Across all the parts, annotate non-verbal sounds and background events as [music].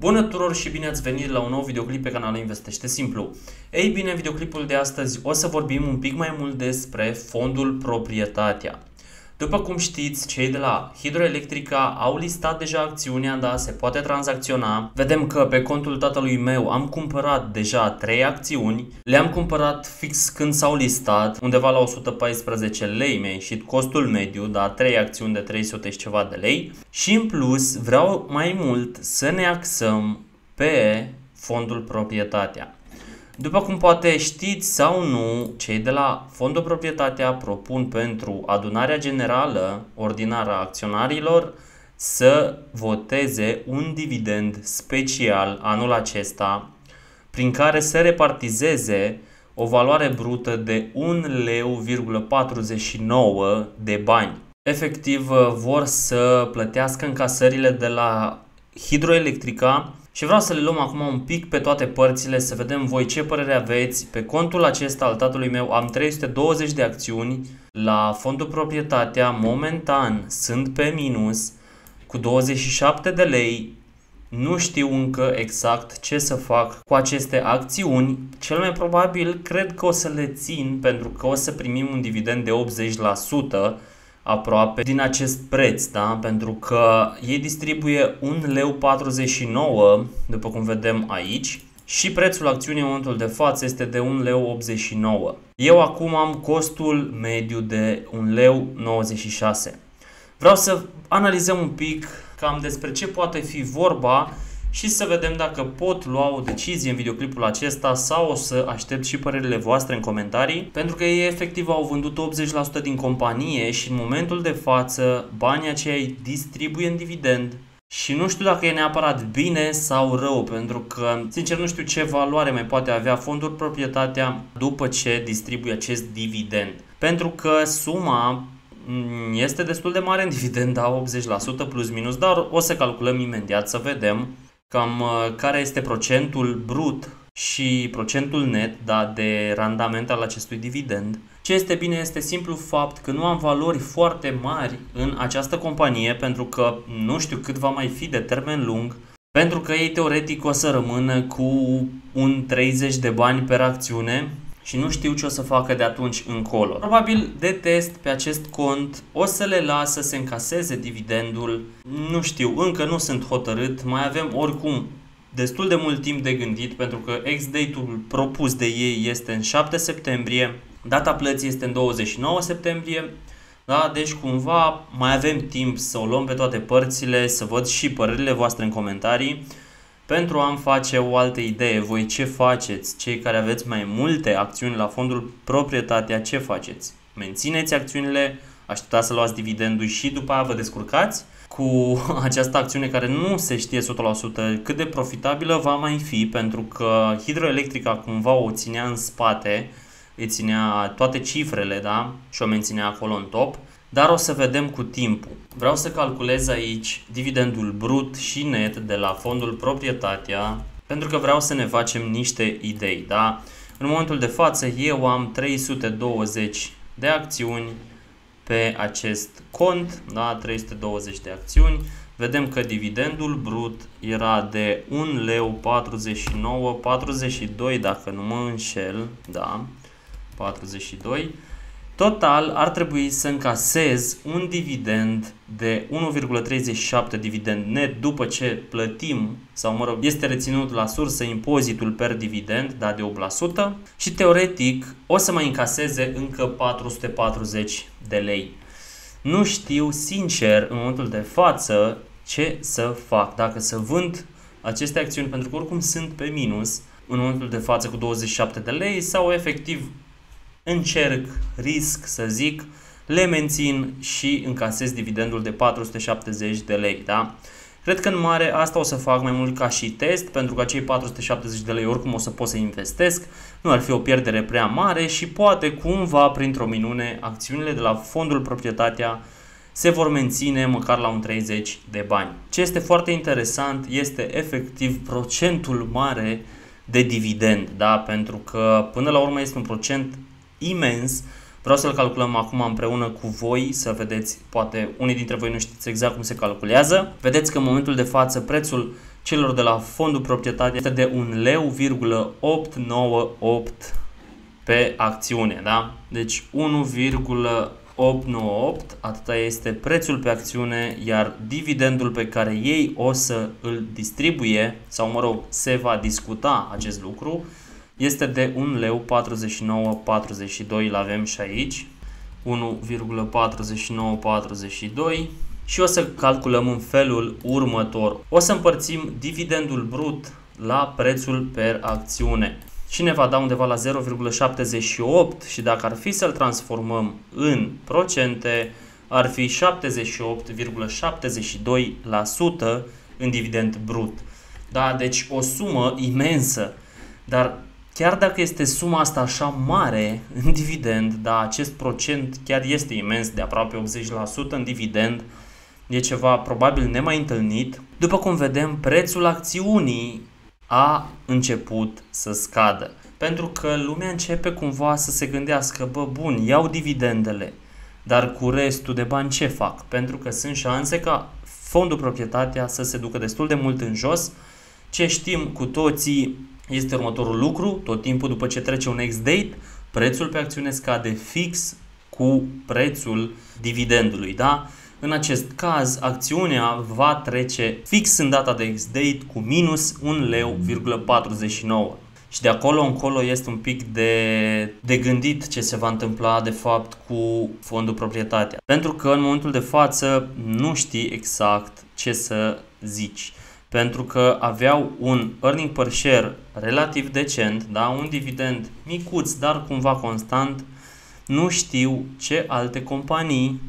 Bună tuturor și bine ați venit la un nou videoclip pe canalul Investește Simplu. Ei bine, în videoclipul de astăzi o să vorbim un pic mai mult despre fondul proprietatea. După cum știți, cei de la Hidroelectrica au listat deja acțiunea, da, se poate tranzacționa. Vedem că pe contul tatălui meu am cumpărat deja 3 acțiuni. Le-am cumpărat fix când s-au listat, undeva la 114 lei mi-a ieșit costul mediu, da, 3 acțiuni de 300 și ceva de lei. Și în plus vreau mai mult să ne axăm pe fondul proprietatea. După cum poate știți sau nu, cei de la Fondul Proprietatea propun pentru adunarea generală ordinară a acționarilor să voteze un dividend special anul acesta prin care să repartizeze o valoare brută de 1 leu,49 de bani. Efectiv vor să plătească încasările de la hidroelectrica și vreau să le luăm acum un pic pe toate părțile, să vedem voi ce părere aveți. Pe contul acesta al tatălui meu am 320 de acțiuni, la fondul proprietatea momentan sunt pe minus cu 27 de lei. Nu știu încă exact ce să fac cu aceste acțiuni. Cel mai probabil cred că o să le țin pentru că o să primim un dividend de 80% aproape din acest preț, da? pentru că ei distribuie 1 leu 49, după cum vedem aici, și prețul acțiunii în momentul de față este de 1 leu 89. Eu acum am costul mediu de 1 leu 96. Vreau să analizăm un pic cam despre ce poate fi vorba și să vedem dacă pot lua o decizie în videoclipul acesta sau o să aștept și părerile voastre în comentarii, pentru că ei efectiv au vândut 80% din companie și în momentul de față banii aceia îi distribuie în dividend și nu știu dacă e neapărat bine sau rău, pentru că, sincer, nu știu ce valoare mai poate avea fondul proprietatea după ce distribuie acest dividend. Pentru că suma mm, este destul de mare în dividend, da, 80% plus minus, dar o să calculăm imediat să vedem cam uh, care este procentul brut și procentul net da, de randament al acestui dividend. Ce este bine este simplu fapt că nu am valori foarte mari în această companie pentru că nu știu cât va mai fi de termen lung, pentru că ei teoretic o să rămână cu un 30 de bani per acțiune și nu știu ce o să facă de atunci încolo. Probabil de test pe acest cont o să le las să se încaseze dividendul, nu știu, încă nu sunt hotărât, mai avem oricum destul de mult timp de gândit pentru că ex-date-ul propus de ei este în 7 septembrie, data plății este în 29 septembrie, da? Deci cumva mai avem timp să o luăm pe toate părțile, să văd și părerile voastre în comentarii pentru a-mi face o altă idee, voi ce faceți? Cei care aveți mai multe acțiuni la fondul proprietatea, ce faceți? Mențineți acțiunile, așteptați să luați dividendul și după aia vă descurcați cu [laughs] această acțiune care nu se știe 100% cât de profitabilă va mai fi pentru că hidroelectrica cumva o ținea în spate, îi ținea toate cifrele da? și o menținea acolo în top dar o să vedem cu timpul. Vreau să calculez aici dividendul brut și net de la fondul proprietatea, pentru că vreau să ne facem niște idei, da? În momentul de față eu am 320 de acțiuni pe acest cont, da? 320 de acțiuni. Vedem că dividendul brut era de 1 leu 49, 42 dacă nu mă înșel, da? 42 Total ar trebui să încasez un dividend de 1,37 dividend net după ce plătim sau mă rog, este reținut la sursă impozitul per dividend, da, de 8% și teoretic o să mai încaseze încă 440 de lei. Nu știu sincer în momentul de față ce să fac, dacă să vând aceste acțiuni pentru că oricum sunt pe minus în momentul de față cu 27 de lei sau efectiv încerc, risc să zic, le mențin și încasez dividendul de 470 de lei, da? Cred că în mare asta o să fac mai mult ca și test, pentru că acei 470 de lei oricum o să pot să investesc, nu ar fi o pierdere prea mare și poate cumva, printr-o minune, acțiunile de la fondul proprietatea se vor menține măcar la un 30 de bani. Ce este foarte interesant este efectiv procentul mare de dividend, da? pentru că până la urmă este un procent imens. Vreau să-l calculăm acum împreună cu voi, să vedeți, poate unii dintre voi nu știți exact cum se calculează. Vedeți că în momentul de față prețul celor de la fondul proprietate este de 1 leu, 898 pe acțiune, da? Deci 1,898, atâta este prețul pe acțiune, iar dividendul pe care ei o să îl distribuie, sau mă rog, se va discuta acest lucru, este de 1 leu 49,42, îl avem și aici, 1,4942 și o să calculăm în felul următor. O să împărțim dividendul brut la prețul per acțiune și ne va da undeva la 0,78 și dacă ar fi să-l transformăm în procente, ar fi 78,72% în dividend brut. Da, deci o sumă imensă, dar chiar dacă este suma asta așa mare în dividend, da, acest procent chiar este imens de aproape 80% în dividend, e ceva probabil nemai întâlnit. După cum vedem, prețul acțiunii a început să scadă. Pentru că lumea începe cumva să se gândească, bă, bun, iau dividendele, dar cu restul de bani ce fac? Pentru că sunt șanse ca fondul proprietatea să se ducă destul de mult în jos. Ce știm cu toții este următorul lucru, tot timpul după ce trece un ex-date, prețul pe acțiune scade fix cu prețul dividendului, da? În acest caz, acțiunea va trece fix în data de ex-date cu minus 1 leu,49. Și de acolo încolo este un pic de, de gândit ce se va întâmpla de fapt cu fondul proprietatea. Pentru că în momentul de față nu știi exact ce să zici. Pentru că aveau un earning per share relativ decent, da? un dividend micuț, dar cumva constant. Nu știu ce alte companii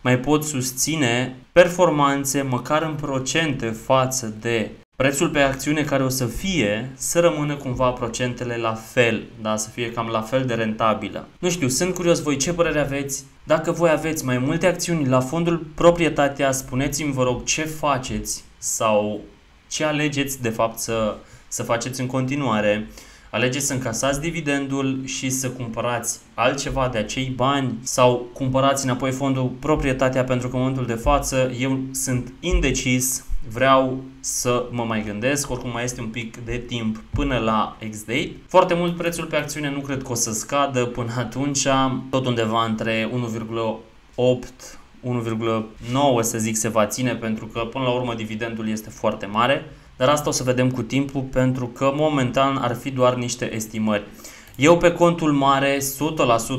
mai pot susține performanțe măcar în procente față de prețul pe acțiune care o să fie, să rămână cumva procentele la fel, da, să fie cam la fel de rentabilă. Nu știu, sunt curios voi ce părere aveți. Dacă voi aveți mai multe acțiuni la fondul proprietatea, spuneți-mi vă rog ce faceți sau ce alegeți de fapt să, să faceți în continuare. Alegeți să încasați dividendul și să cumpărați altceva de acei bani sau cumpărați înapoi fondul proprietatea pentru că în momentul de față eu sunt indecis, vreau să mă mai gândesc, oricum mai este un pic de timp până la ex-date. Foarte mult prețul pe acțiune nu cred că o să scadă până atunci, tot undeva între 1,8 1,9 să zic se va ține pentru că până la urmă dividendul este foarte mare. Dar asta o să vedem cu timpul pentru că momentan ar fi doar niște estimări. Eu pe contul mare 100%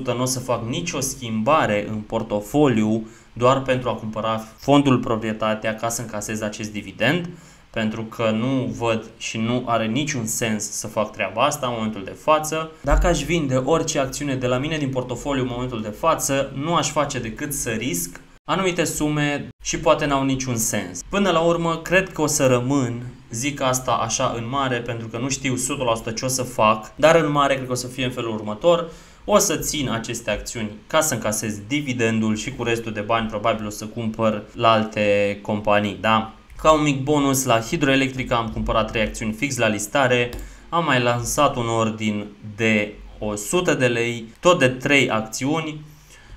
nu o să fac nicio schimbare în portofoliu doar pentru a cumpăra fondul proprietatea ca să încasez acest dividend pentru că nu văd și nu are niciun sens să fac treaba asta în momentul de față. Dacă aș vinde orice acțiune de la mine din portofoliu în momentul de față, nu aș face decât să risc anumite sume și poate n-au niciun sens. Până la urmă, cred că o să rămân, zic asta așa în mare, pentru că nu știu 100% ce o să fac, dar în mare cred că o să fie în felul următor. O să țin aceste acțiuni ca să încasez dividendul și cu restul de bani probabil o să cumpăr la alte companii, da? Ca un mic bonus la Hidroelectrica am cumpărat 3 acțiuni fix la listare, am mai lansat un ordin de 100 de lei, tot de 3 acțiuni,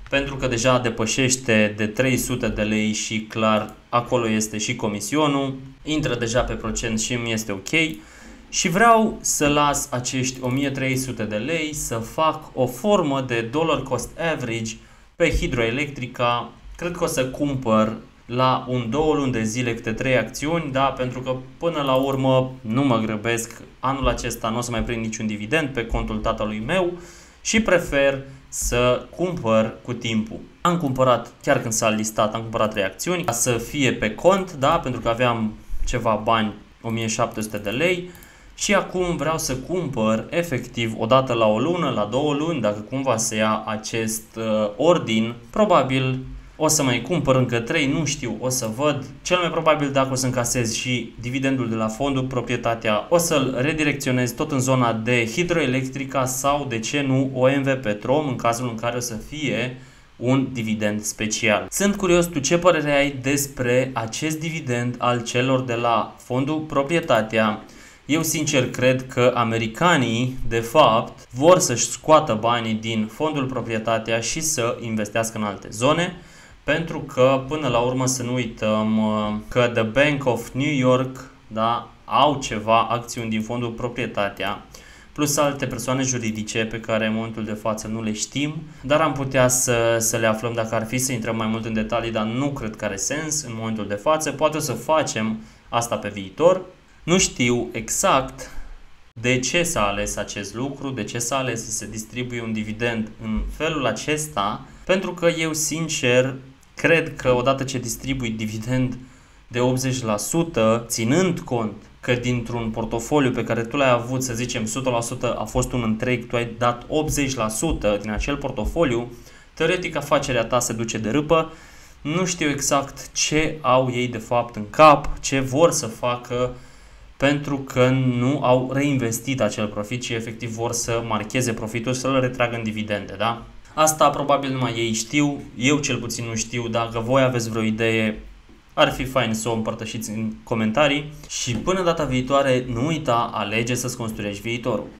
pentru că deja depășește de 300 de lei și clar acolo este și comisionul, intră deja pe procent și mi este ok. Și vreau să las acești 1300 de lei să fac o formă de dollar cost average pe hidroelectrica. Cred că o să cumpăr la un două luni de zile câte trei acțiuni, da, pentru că până la urmă nu mă grăbesc, anul acesta nu o să mai prind niciun dividend pe contul tatălui meu și prefer să cumpăr cu timpul. Am cumpărat, chiar când s-a listat, am cumpărat trei acțiuni ca să fie pe cont, da, pentru că aveam ceva bani, 1700 de lei și acum vreau să cumpăr efectiv o dată la o lună, la două luni, dacă cumva se ia acest uh, ordin, probabil o să mai cumpăr încă 3, nu știu, o să văd. Cel mai probabil dacă o să încasez și dividendul de la fondul, proprietatea, o să-l redirecționez tot în zona de hidroelectrica sau, de ce nu, OMV Petrom, în cazul în care o să fie un dividend special. Sunt curios tu ce părere ai despre acest dividend al celor de la fondul proprietatea. Eu sincer cred că americanii, de fapt, vor să-și scoată banii din fondul proprietatea și să investească în alte zone. Pentru că, până la urmă, să nu uităm uh, că The Bank of New York da, au ceva acțiuni din fondul proprietatea, plus alte persoane juridice pe care în momentul de față nu le știm, dar am putea să, să le aflăm dacă ar fi să intrăm mai mult în detalii, dar nu cred că are sens în momentul de față. Poate o să facem asta pe viitor. Nu știu exact de ce s-a ales acest lucru, de ce s-a ales să se distribuie un dividend în felul acesta, pentru că eu sincer cred că odată ce distribui dividend de 80%, ținând cont că dintr-un portofoliu pe care tu l-ai avut, să zicem, 100% a fost un întreg, tu ai dat 80% din acel portofoliu, teoretic afacerea ta se duce de râpă, nu știu exact ce au ei de fapt în cap, ce vor să facă, pentru că nu au reinvestit acel profit și efectiv vor să marcheze profitul și să-l retragă în dividende, da? Asta probabil numai ei știu, eu cel puțin nu știu, dacă voi aveți vreo idee, ar fi fain să o împărtășiți în comentarii și până data viitoare nu uita, alege să-ți construiești viitorul.